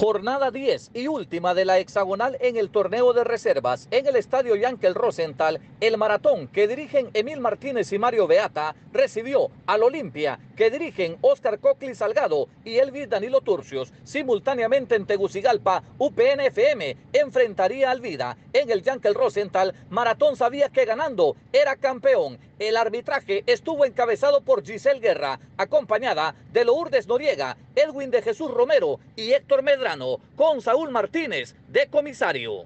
Jornada 10 y última de la hexagonal en el torneo de reservas en el estadio Yankel Rosenthal. El maratón que dirigen Emil Martínez y Mario Beata recibió al Olimpia que dirigen Oscar Cocli Salgado y Elvis Danilo Turcios. Simultáneamente en Tegucigalpa, UPNFM enfrentaría al Vida. En el Yankel Rosenthal, Maratón sabía que ganando era campeón. El arbitraje estuvo encabezado por Giselle Guerra, acompañada de Lourdes Noriega, Edwin de Jesús Romero y Héctor Con Saúl Martínez de comisario.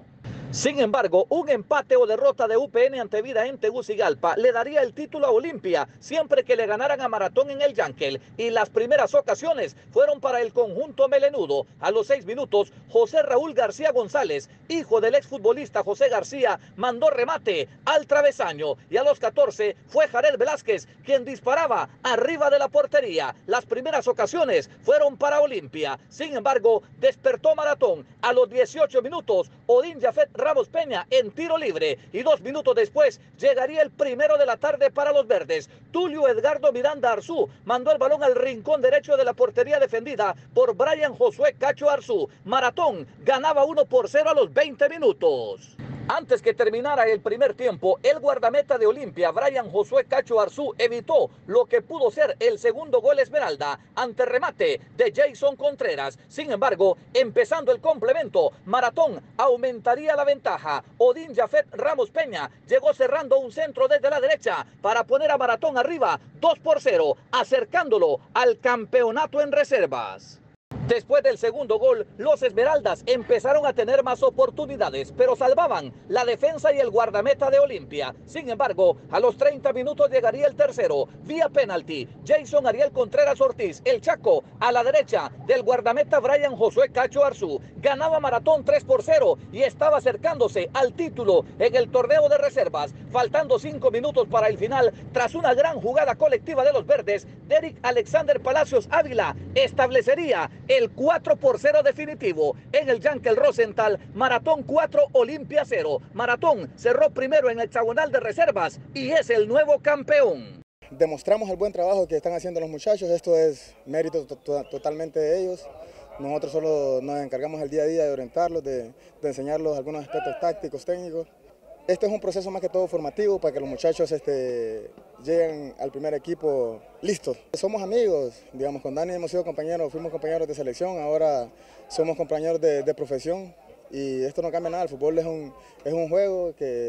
Sin embargo, un empate o derrota de UPN ante Vida en Tegucigalpa le daría el título a Olimpia siempre que le ganaran a Maratón en el Yankel. Y las primeras ocasiones fueron para el conjunto melenudo. A los seis minutos, José Raúl García González, hijo del exfutbolista José García, mandó remate al travesaño. Y a los 14 fue Jared Velázquez quien disparaba arriba de la portería. Las primeras ocasiones fueron para Olimpia. Sin embargo, despertó Maratón. A los 18 minutos, Odín Jafet Ramos Peña en tiro libre y dos minutos después llegaría el primero de la tarde para los verdes. Tulio Edgardo Miranda Arzú mandó el balón al rincón derecho de la portería defendida por Brian Josué Cacho Arzú. Maratón ganaba 1 por 0 a los 20 minutos. Antes que terminara el primer tiempo, el guardameta de Olimpia, Brian Josué Cacho Arzú, evitó lo que pudo ser el segundo gol Esmeralda ante remate de Jason Contreras. Sin embargo, empezando el complemento, Maratón aumentaría la ventaja. Odín Jafet Ramos Peña llegó cerrando un centro desde la derecha para poner a Maratón arriba 2 por 0, acercándolo al campeonato en reservas. Después del segundo gol, los Esmeraldas empezaron a tener más oportunidades, pero salvaban la defensa y el guardameta de Olimpia. Sin embargo, a los 30 minutos llegaría el tercero, vía penalti. Jason Ariel Contreras Ortiz, el Chaco, a la derecha del guardameta Brian Josué Cacho Arzú. Ganaba Maratón 3 por 0 y estaba acercándose al título en el torneo de reservas. Faltando 5 minutos para el final, tras una gran jugada colectiva de los verdes, Derek Alexander Palacios Ávila establecería el 4 por 0 definitivo en el Yankel Rosenthal, Maratón 4, Olimpia 0. Maratón cerró primero en el hexagonal de reservas y es el nuevo campeón. Demostramos el buen trabajo que están haciendo los muchachos, esto es mérito totalmente de ellos. Nosotros solo nos encargamos el día a día de orientarlos, de, de enseñarlos algunos aspectos tácticos, técnicos. Este es un proceso más que todo formativo para que los muchachos este, lleguen al primer equipo listos. Somos amigos, digamos, con Dani hemos sido compañeros, fuimos compañeros de selección, ahora somos compañeros de, de profesión y esto no cambia nada, el fútbol es un, es un juego que